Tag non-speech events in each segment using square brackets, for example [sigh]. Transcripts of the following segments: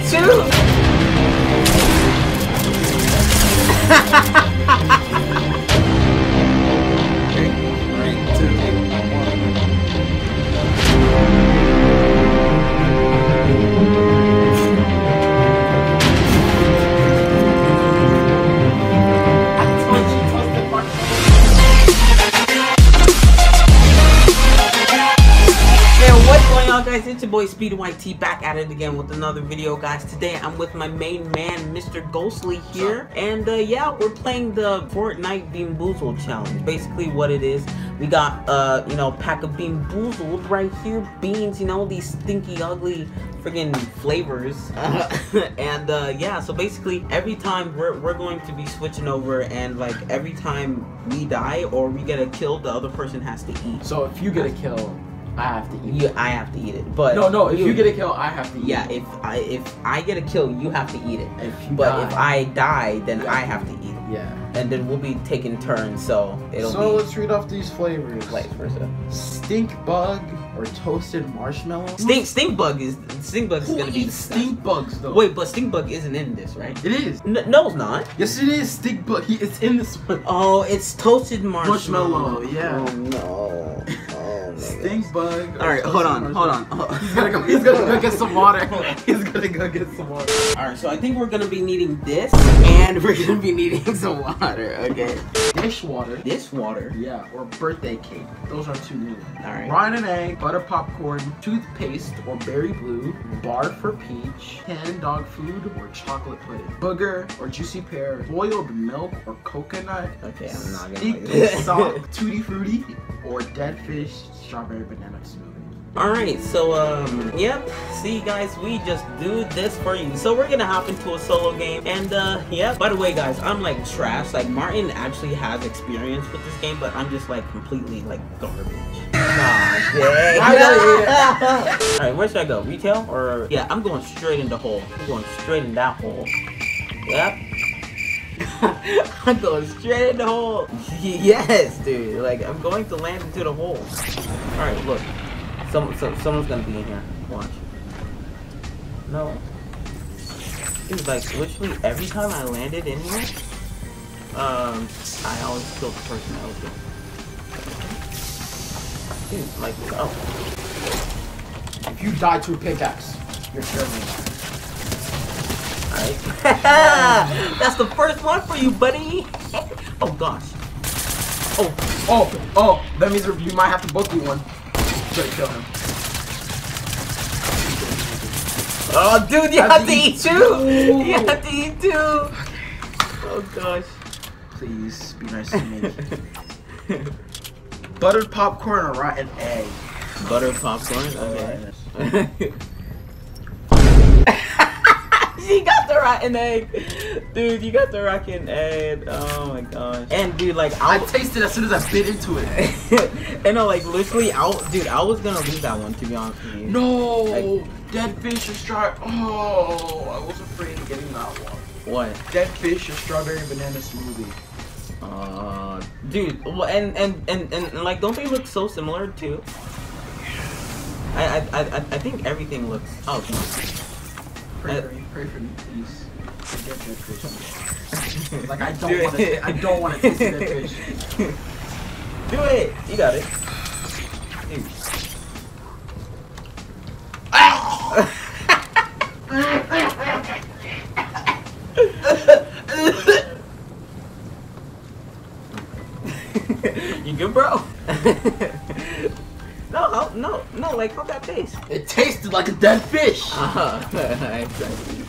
too? Guys? It's your boy Speed White T back at it again with another video guys. Today I'm with my main man Mr. Ghostly here and uh, yeah we're playing the Fortnite Bean Boozled challenge. Basically what it is, we got uh you know pack of Bean Boozled right here, beans, you know these stinky ugly friggin' flavors [laughs] and uh, yeah so basically every time we're, we're going to be switching over and like every time we die or we get a kill the other person has to eat. So if you get a kill, I have to eat. You, I have to eat it, but no, no. If you, get a kill, I have to eat. yeah, it. if I if I get a kill, you have to eat it. If you But die, if I die, then You I have have to eat it, yeah. and then we'll be taking turns. So it'll so be let's read off these flavors. vice versa. Stink bug or toasted marshmallow. Stink stink bug is stink bug is Who gonna be disgusting. stink bugs though? Wait, but stink bug isn't in this, right? it is. N- no, it's not. Yes, it is. Stink bug. He, [laughs] it's in this one. Oh, it's toasted marshmallow. Marshmallow, yeah. Oh no. [laughs] Stink bug. All right, hold on, hold on. He's gonna go. He's gonna go get some water. [laughs] He's gonna go get some water. All right, so I think we're gonna be needing this, and we're gonna be needing some water. Okay. Dish water. This water. Yeah, or birthday cake. Those are two new. ones. All right. Rotten and egg, butter popcorn, toothpaste or berry blue, bar for peach, canned dog food or chocolate pudding, booger or juicy pear, boiled milk or coconut, Okay, I'm not gonna steak like sock, [laughs] tutti frutti, or dead fish, strawberry banana smoothie. Alright, so um yep, see guys, we just do this for you. So we're gonna hop into a solo game and uh yeah, by the way guys, I'm like trash. Like Martin actually has experience with this game, but I'm just like completely like garbage. Nah, I Alright, where should I go? Retail or yeah, I'm going straight in the hole. I'm going straight in that hole. Yep. [laughs] I'm going straight in the hole. [laughs] Yes, dude. Like I'm going to land into the hole. Alright, look. Some, some, someone's gonna be in here. Watch. No. Dude, like, literally every time I landed in here, um, I always killed the person I was with. Dude, like, oh. If you die to a pickaxe, you're terrible. Alright. [laughs] That's the first one for you, buddy. [laughs] oh, gosh. Oh, Oh, oh, that means you might have to both do one. Better kill him. oh, dude, you Have have to to eat eat too. two. You have to eat too. Oh, gosh. Please be nice to me. Buttered popcorn or rotten egg? Butter popcorn? Okay. [laughs] [laughs] she got the rotten egg. Dude, you got the rotten egg. Oh my gosh. And dude, like I I tasted as soon as I bit into it. [laughs] and I like literally I dude, I was gonna leave that one to be honest with you. No, Like- dead fish or straw. Oh, I was afraid of getting that one. What? Dead fish or strawberry banana smoothie. Uh dude, well, and, and and and like don't they look so similar too? I I I, I I think everything looks oh Pray for me, pray for me, please. I get dead fish. like I [laughs] don't want it. to. I don't want to taste dead fish. Do it! You got it. [laughs] You good, bro? [laughs] Like a dead fish. [laughs] Ah, I see.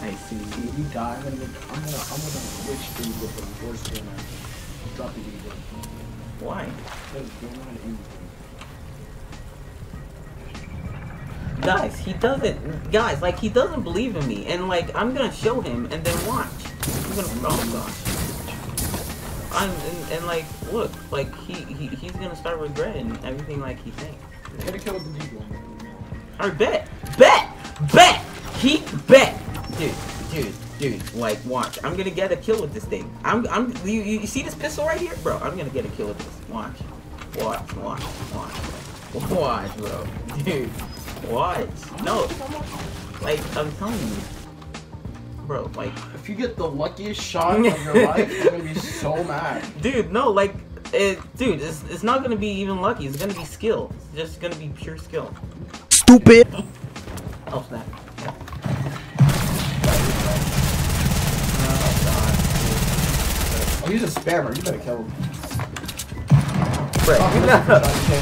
I see. If you die, I'm gonna, I'm gonna, I'm gonna switch to with the worst game ever. Drop. Why? Because you're not anything. Guys, he doesn't. Guys, like he doesn't believe in me, and like I'm gonna show him, and then watch. I'm gonna. Oh gosh. I'm and, and like look, like he, he he's gonna start regretting everything like he thinks. I gotta kill the deep one. Alright, bet, bet, bet. He bet, dude, dude, dude. Like watch. I'm gonna get a kill with this thing. I'm I'm. You, you see this pistol right here, bro? I'm gonna get a kill with this. Watch, watch, watch, watch, watch, bro, dude. Watch. No. Like, I'm telling you. Bro, like, If you get the luckiest shot of your life, I'm gonna be [laughs] so mad. dude, no, like, it, dude, it's, it's not gonna be even lucky. It's gonna be skill. It's just gonna be pure skill. Stupid. Oh, snap. Oh, he's a spammer. You better kill him. Bro, Oh, no. okay.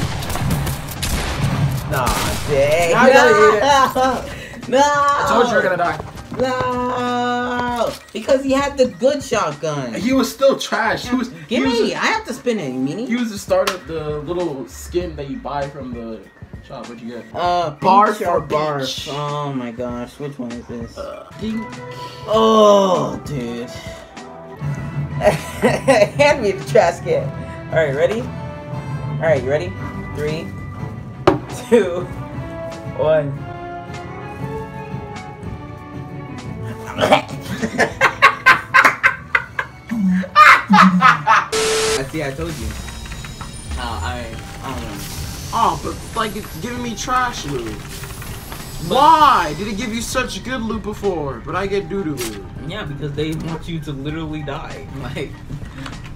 Nah, dang. Now you gotta no! [laughs] No! I told you you're gonna die. No! Because he had the good shotgun. He was still trash. He was. Give he was me! I have to spin it, Meanie. He was the start of the little skin that you buy from the shop. What'd you get? Uh, Barf peach or or barf? peach? Oh my gosh, which one is this? Uh, ding. Oh, dude. [laughs] Hand me the trash can. Alright, ready? Alright, you ready? Three, two, one. [laughs] I see, I told you. Uh, I, I don't know. Oh, but like it's giving me trash loot. Why did it give you such good loot before, but I get doo doo loot? Yeah, because they want you to literally die. [laughs] Like,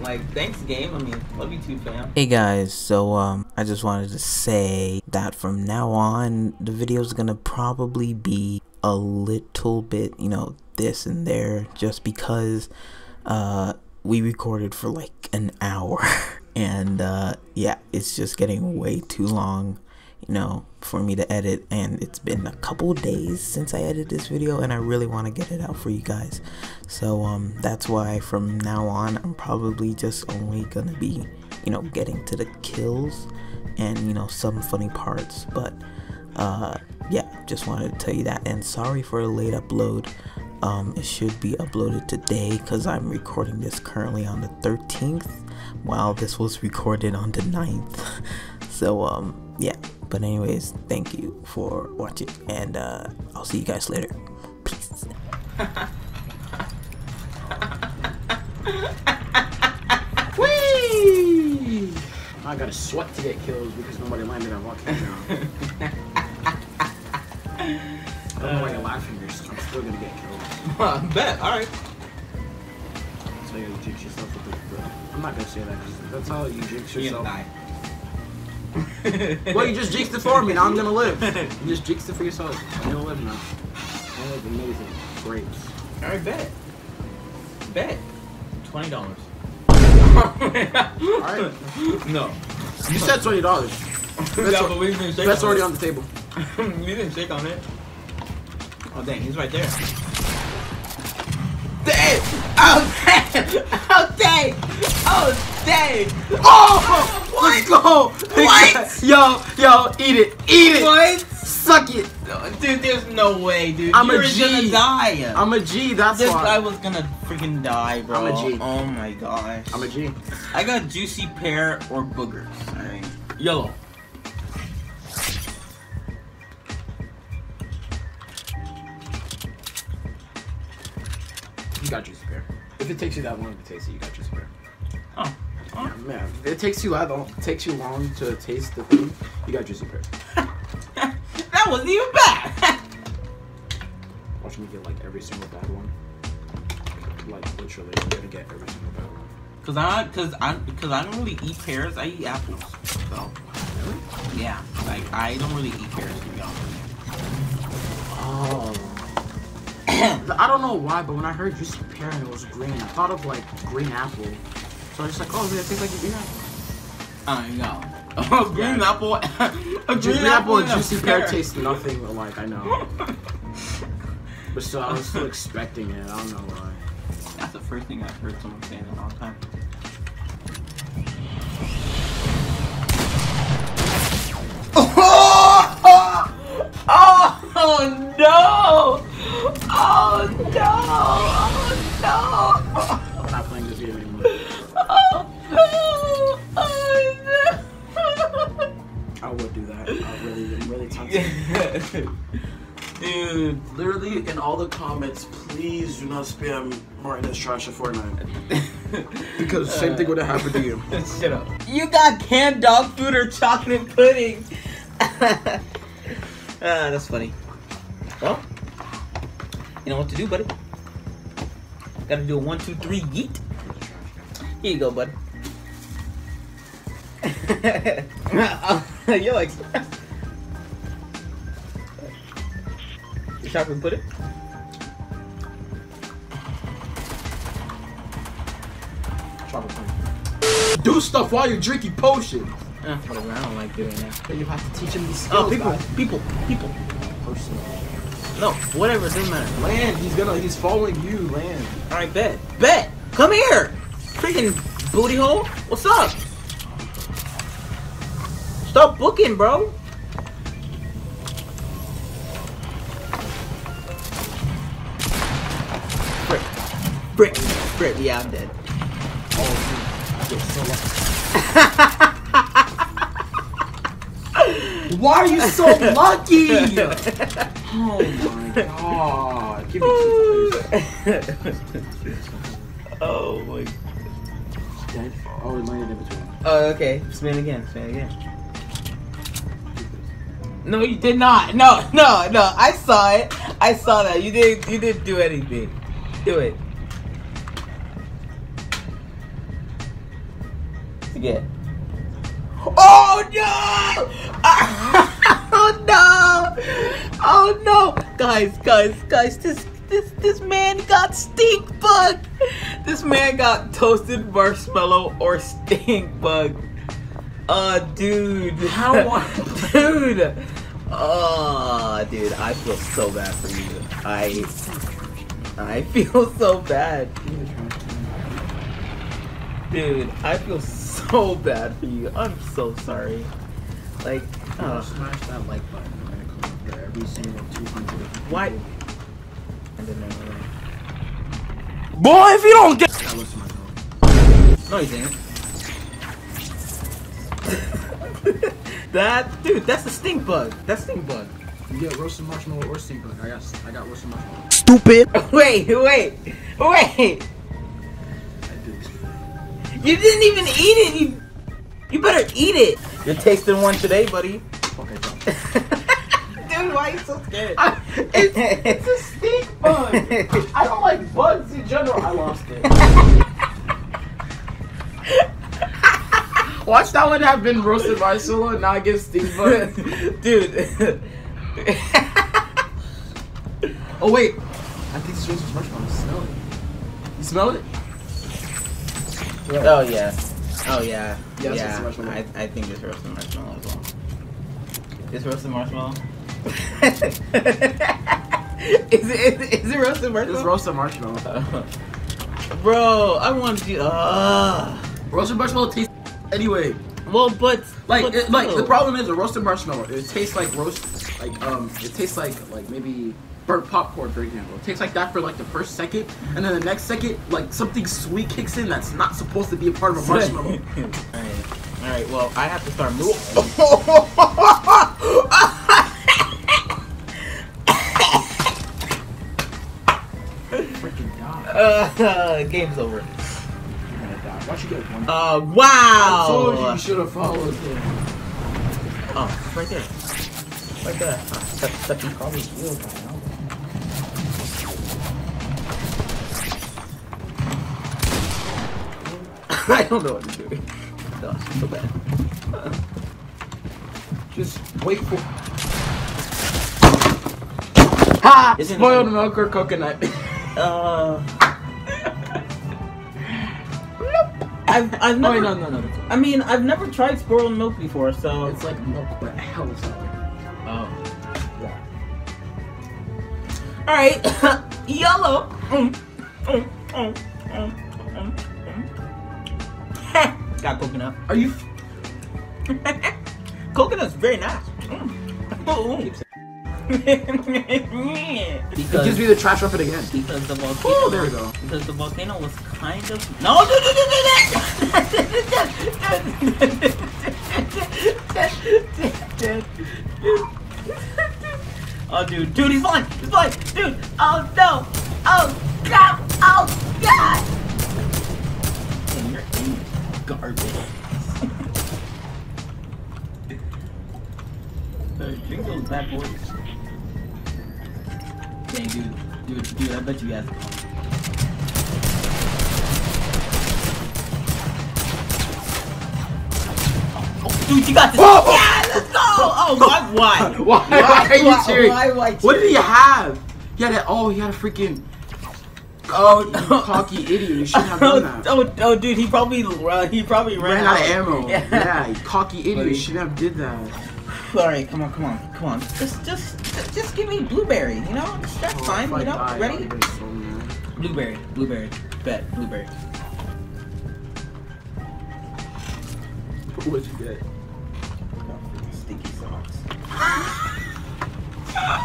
like, thanks, game. I mean, love you too, fam. Hey guys, so um I just wanted to say that from now on the video is gonna probably be a little bit, you know, this and there just because uh we recorded for like an hour [laughs] and uh yeah, it's just getting way too long, you know, for me to edit. And it's been a couple days since I edited this video and I really want to get it out for you guys. So um that's why from now on I'm probably just only gonna be you know getting to the kills and you know some funny parts. But uh yeah just wanted to tell you that. And sorry for a late upload. Um it should be uploaded today because i'm recording this currently on the 13th while this was recorded on the 9th [laughs] so um yeah but anyways thank you for watching and uh i'll see you guys later peace [laughs] Whee! I gotta sweat to get kills because nobody landed on lucky now. I don't know why you're laughing. You're still, I'm still gonna get kills. [laughs] Bet. All right. So you gotta jinx yourself with the. the I'm not gonna say that. That's how you jinx You're yourself. gonna die. Well, you just jinxed it for me. Now I'm gonna live. [laughs] You just jinxed it for yourself. I'm gonna live now. I live amazing. Grapes. All right, bet. Bet. Twenty dollars. Alright. [laughs] No. You said twenty dollars. [laughs] yeah, didn't shake That's on already it. on the table. we didn't shake on it. Oh dang, he's right there. Dang! Oh dang! Oh dang! Oh dang! Oh! [laughs] Let's go! What? [laughs] Yo, yo, eat it, eat it, What? suck it. Dude, there's no way, dude. I'm You're G. gonna die. I'm a G. That's this guy was gonna freaking die, bro. I'm a G. Oh my gosh. I'm a G. I got juicy pear or boogers. Alright. Yellow. You got juicy pear. If it takes you that long to taste it, you got juicy pear. Oh. Yeah, man, it takes you long, takes you long to taste the food. You got juicy pear. [laughs] that wasn't even bad. [laughs] Watch me get like every single bad one. Like literally, I'm gonna get every single bad one. Cause I, cause I, cause I don't really eat pears. I eat apples. So, Really? yeah, like I don't really eat pears to be honest. Oh. [coughs] I don't know why, but when I heard juicy pear and it was green, I thought of like green apple. So I was just like, oh, yeah, it tastes like a green apple. you. I know. [laughs] A green Yeah. apple. a Green, apple and a juicy pear taste nothing alike. I know, [laughs] but still, I was still expecting it. I don't know why. That's the first thing I've heard someone say in a long time. Oh, [laughs] oh no! Oh no! Oh I'm [laughs] Dude. Literally in all the comments, please do not spam Martin as trash at Fortnite. [laughs] Because same thing would have happened to you. [laughs] Shut up. You got canned dog food or chocolate pudding. ah, that's funny. Well, You know what to do, buddy. Gotta do a one, two, three, yeet. Here you go, bud. You're like. Shop and put it. Do stuff while you're drinking potions. Eh, whatever. I don't like doing that. Then you have to teach him these skills. Oh, people, guys. people, people. Personal. No, whatever. It doesn't matter. Land. He's gonna. He's following you. Land. All right, bet, bet. Come here, freaking booty hole. What's up? Stop booking, bro. Brick. Yeah, I'm dead. Oh, dude. You're so lucky. Why are you so lucky? [laughs] oh my god. Give me oh my. Dead. Oh, it landed in between. Oh, okay. Spin again. Spin again. No, you did not. No, no, no. I saw it. I saw that. You didn't. You didn't do anything. Do it. Again. Oh no! [laughs] oh no! Oh no! Guys, guys, guys! This, this, this man got stink bug. This man got toasted marshmallow or stink bug. Uh, dude. How- [laughs] dude. Oh, dude. I feel so bad for you. I, I [laughs] feel so bad, dude. I feel so bad for you. I'm so sorry. Like, Oh. uh, Smash that like button when it comes up there every single 200. why? I didn't. Boy, if you don't get That was my phone. No, you didn't. [laughs] that dude, that's the stink bug. That's stink bug. You get roasted marshmallow or stink bug. I got I got roasted marshmallow. stupid. [laughs] Wait, wait, wait! I did. You didn't even eat it. You, you better eat it. You're tasting one today, buddy. Okay, jump. [laughs] Dude, why are you so scared? it's, it's a stink bug. I don't like bugs in general. I lost it. Watch that one have been roasted marshmallow and now get stink bug. [laughs] Dude. [laughs] Oh wait, I think this roasted marshmallow. Smell it. You smell it? Oh yeah. Oh yeah. Yeah, Yeah. marshmallow. I, I think it's roasted marshmallow as well. It's roasted marshmallow. [laughs] is it is, is it roasted marshmallow? It's roasted marshmallow. [laughs] Bro, I want you. Uh, Roasted marshmallow tastes anyway. well, but Like, but it, like the problem is a roasted marshmallow. It tastes like roast, like um, it tastes like like maybe burnt popcorn, for example. It tastes like that for like the first second, and then the next second, like something sweet kicks in that's not supposed to be a part of a marshmallow. [laughs] Alright. Alright, well, I have to start moving. Freaking die. [laughs] uh, game's over. You're gonna die. Why don't you get one? Uh, I wow! told you you should have followed him. Oh, right there. Right there. Ah, step, step, you [laughs] I don't know what to do. No, it's so bad. [laughs] Just wait for. Ha! Isn't milk or coconut. [laughs] Uh. I've, I've oh never, wait, no, no, no. that's- I mean, I've never tried spoiled milk before, so. It's like milk, but hell is sour. Oh. Yeah. Alright. Yellow. Mm, mm, mm, mm. Got coconut. Are you? F- [laughs] Coconut's very nice. Mm. Oh. [laughs] it because, gives me the trash up it again. because the volcano. Oh, there we go. Because the volcano was kind of no, no, no, no, no, no. Oh, dude, dude, he's flying, he's flying, dude. Oh no, oh god, oh god. And you're in garbage. Uh, drink those bad boys. Dang, dude. Dude, dude, I bet you guys. Oh, dude, you got this. Oh! Yeah, let's go. Oh, why? Why? Why? Why are you Why- cheering? why- why What did he have? He had a, oh, he had a freaking Oh, cocky idiot. You shouldn't have [laughs] done that. oh, oh, dude, he probably uh, he probably ran, Ran out of ammo. [laughs] Yeah. Yeah, you cocky idiot. Buddy. You shouldn't have did that. [sighs] All right, come on, come on, come on. Just, just, just give me blueberry. You know, that's Oh, fine. You know, die, ready? So. Blueberry, blueberry, bet, blueberry. What'd you get? Sticky socks.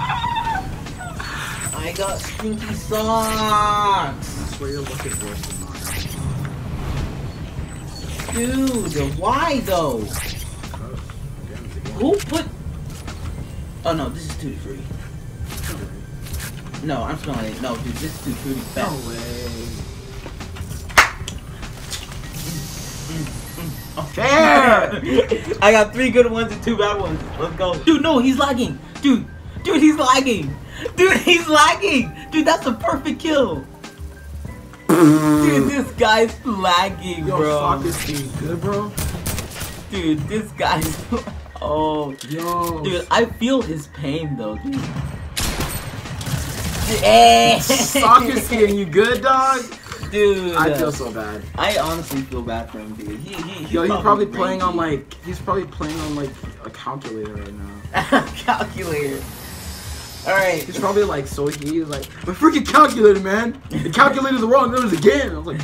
[laughs] I got stinky socks. I swear you're looking worse than mine. Dude, why though? Who put? Oh no, this is tutti frutti. No, I'm smelling it. No, dude, this is tutti frutti. No way. Fair! [laughs] I got three good ones and two bad ones. Let's go. Dude, no, he's lagging. Dude, dude, he's lagging. Dude, [laughs] he's lagging. Dude, that's a perfect kill. Dude, this guy's lagging, Yo, bro. fuck this team. Good, bro? Dude, this guy's. [laughs] Oh, Yo. dude, I feel his pain though, dude. Eh. Soccer skin, you good, dog? dude. I feel so bad. I honestly feel bad for him, dude. He, he, Yo, he's probably raging. playing on like he's probably playing on like a calculator right now. [laughs] calculator. All right. He's probably like so he's like my freaking calculator, man. The calculator's the wrong numbers again. I was like,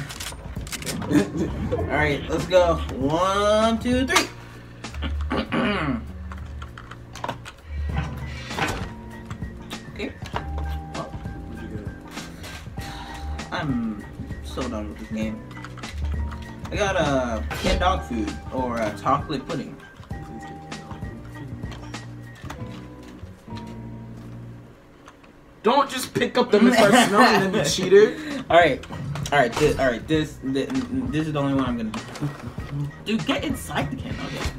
[laughs] All right, let's go. One, two, three. [clears throat] okay, What'd you get? I'm so done with this game. I got a uh, canned dog food or uh, chocolate pudding. Don't just pick up them [laughs] and start smelling them, you cheater. All right, all right, this, all right. This, this, this is the only one I'm gonna do. Dude, get inside the can. Okay.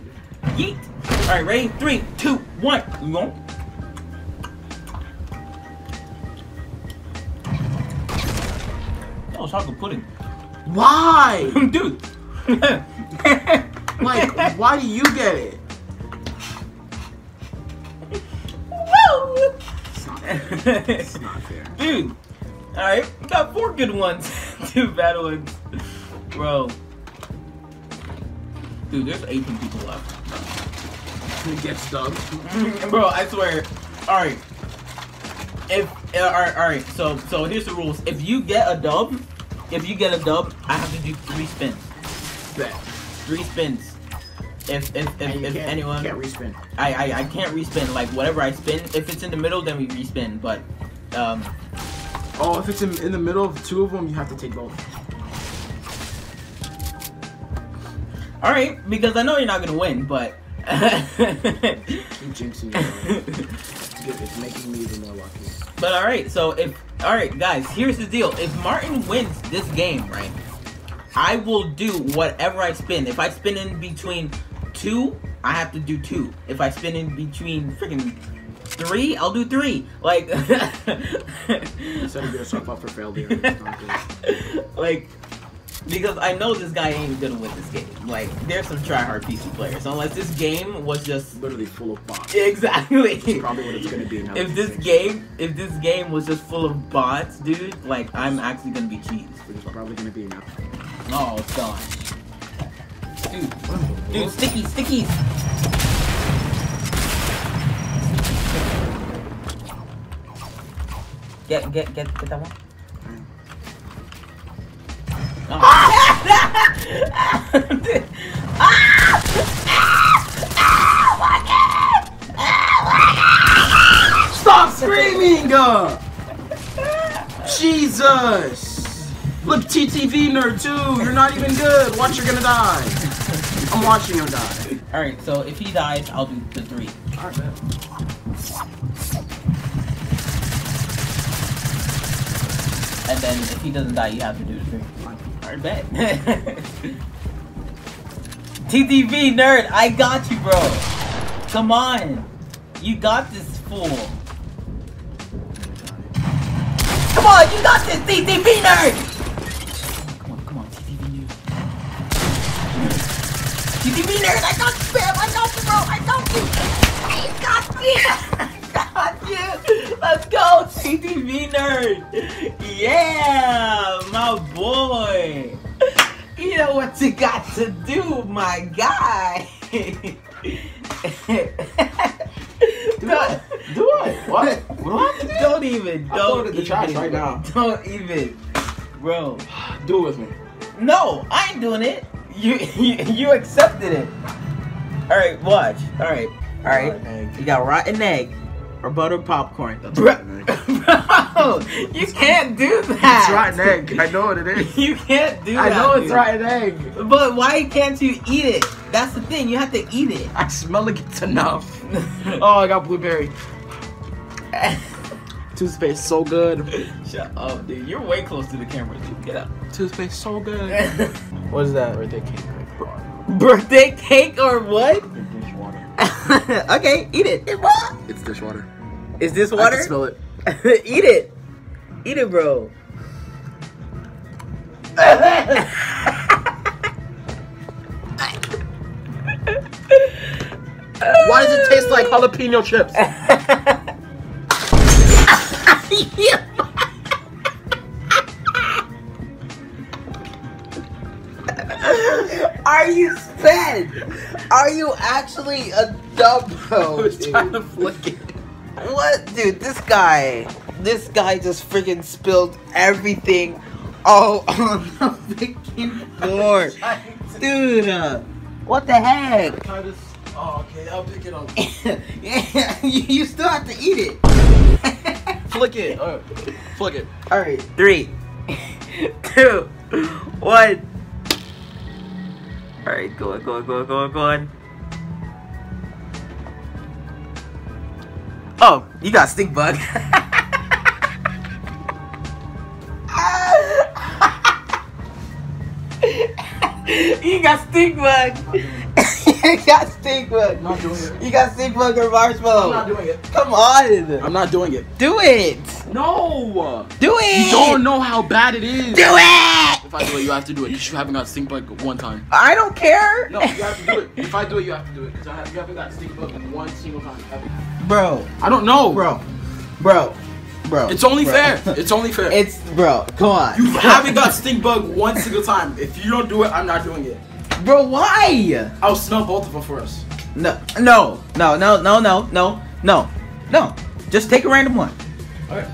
Yeet. All right, ready? Three, two, one. You go. Oh, chocolate pudding, Why? [laughs] dude. [laughs] Like, why do you get it? It's not fair. It's not fair. Dude, alright, we got four good ones, [laughs] two bad ones. Bro. Dude, there's 18 people left. Gets stuck. [laughs] Bro, I swear. Alright. If uh, alright, alright, so so here's the rules. If you get a dub, if you get a dub, I have to do three spins. Bet. Three spins. If if if, you if can't, anyone can't respin. I, I I can't respin, like whatever I spin, if it's in the middle then we respin, but um Oh, if it's in, in the middle of two of them, you have to take both. Alright, because I know you're not gonna win, but [laughs] Keep jinxing it. [laughs] It's. Making me even more lucky. But alright, so if alright guys, here's the deal. If Martin wins this game, right, I will do whatever I spin. If I spin in between two, I have to do two. If I spin in between freaking three, I'll do three. Like [laughs] Set yourself up for failure. It's not good. [laughs] like because I know this guy ain't gonna win this game. Like there's some tryhard PC players. Unless this game was just Literally full of bots. exactly It's probably what it's gonna be now. if this game if this game was just full of bots, dude, like I'm actually gonna be cheesed. Which is probably gonna be now. Oh, it's gone. Dude, dude, sticky, stickies. Get, get, get, get that one. Ah! Stop screaming! Uh! Jesus! Look, TTV nerd too. You're not even good. Watch, you're gonna die. I'm watching him die. All right, so if he dies, I'll do the three. Alright, man. And then if he doesn't die, you have to do the three. Alright, bet. [laughs] TTV nerd, I got you, bro. Come on. You got this fool. Come on, you got this, TTV nerd! TTV nerd, I got you, fam! I got you, bro! I got you! I got you! I got you! Let's go, TTV nerd! Yeah, my boy! You know what you got to do, my guy! Do it. Do it. What? What do I have to do? Don't even. I'll throw Don't it in the even. trash right now. Don't even, bro. Do it with me. No, I ain't doing it. You you, you accepted it. All right, watch. All right, all right. Rotten. You got rotten egg or butter popcorn. That's Bro, rotten egg. [laughs] bro, you can't do that. It's rotten egg. I know what it is. You can't do I that. I know it's dude. rotten egg. But why can't you eat it? That's the thing. You have to eat it. I smell like it's enough. [laughs] Oh, I got blueberry. [laughs] Toothpaste so good. Shut up, dude. You're way close to the camera, dude. Get up. Toothpaste so good. [laughs] What is that? Birthday cake. Birthday cake or what? Dishwater. [laughs] okay, eat it. It's dishwater. Is this I water? can smell it. [laughs] eat it. Eat it, bro. Why does it taste like jalapeno chips? Are you sped? Are you actually a dumb I bro? was dude? trying to flick it. What, dude? This guy, this guy just freaking spilled everything all [laughs] on the freaking floor, [laughs] dude. Uh, what the heck? Oh, okay. I'll pick it up. [laughs] yeah, you, still have to eat it. Flick it. Uh, flick it. All right, three, two, one. All right, go on, go on, go on, go on, go on. Oh, you got stink bug. [laughs] you got stink bug. [laughs] you got stink bug. I'm not doing it. You got stink bug or I'm marshmallow. not doing it. Come on. I'm not doing it. Do it. No. Do it. You don't know how bad it is. Do it. If I do it, you have to do it. Because you haven't got stink bug one time. I don't care. No, you have to do it. If I do it, you have to do it. Because have, you haven't got stink bug one single time. Ever. Bro, I don't know. bro, bro, bro. It's only bro. fair. [laughs] It's only fair. It's bro. Come on. you haven't got stink bug one single time. If you don't do it, I'm not doing it. Bro, why? I'll smell both of them first. No, no, no, no, no, no, no, no, no. Just take a random one. Okay.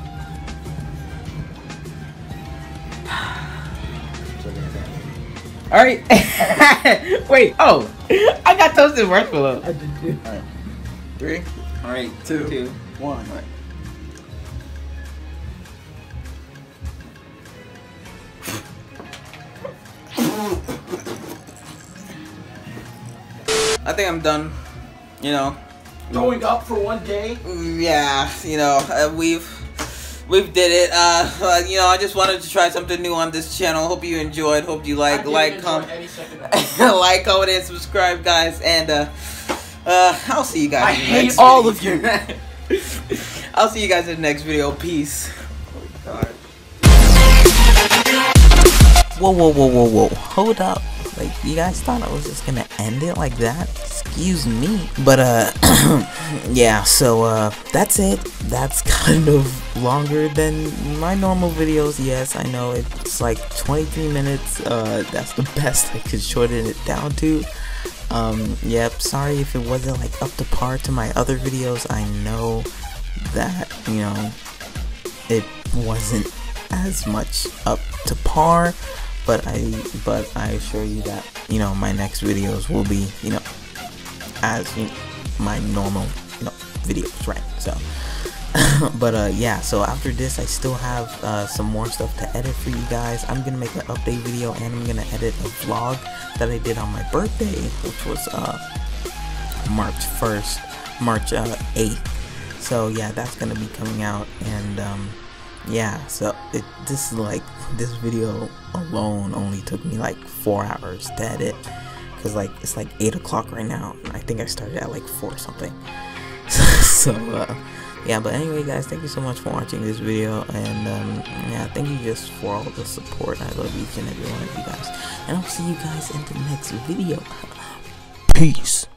All right. [laughs] Wait. Oh, I got toasted marshmallow. I did too. Alright. Three, All right. Two. Two. one. I think I'm done. You know. Going up for one day. Yeah. You know. Uh, we've. We've did it. Uh, uh, you know, I just wanted to try something new on this channel. Hope you enjoyed. Hope you like, like, comment. any second of it. [laughs] like, comment, and subscribe, guys. And uh, uh, I'll see you guys. I in hate next all video. of you. [laughs] I'll see you guys in the next video. Peace. Whoa, whoa, whoa, whoa, whoa. Hold up. Like, you guys thought I was just gonna end it like that? Excuse me. But, uh, [clears throat] yeah, so, uh, that's it. That's [laughs] kind of longer than my normal videos. Yes, I know it's like 23 minutes. Uh, that's the [laughs] best I could shorten it down to. Um, yep, sorry if it wasn't like up to par to my other videos. I know that, you know, it wasn't as much up to par but i but i assure you that you know my next videos will be you know as you know, my normal you know videos right? So [laughs] but uh yeah so after this i still have uh some more stuff to edit for you guys. I'm gonna make an update video and i'm gonna edit a vlog that i did on my birthday which was uh march 1st march uh 8th so yeah that's gonna be coming out and um yeah so it this is like this video alone only took me like four hours to edit because like it's like eight o'clock right now i think i started at like four something [laughs] so uh yeah, but anyway, guys, thank you so much for watching this video, and um, yeah, thank you just for all the support. I love each and every one of you guys, and I'll see you guys in the next video. [laughs] Peace.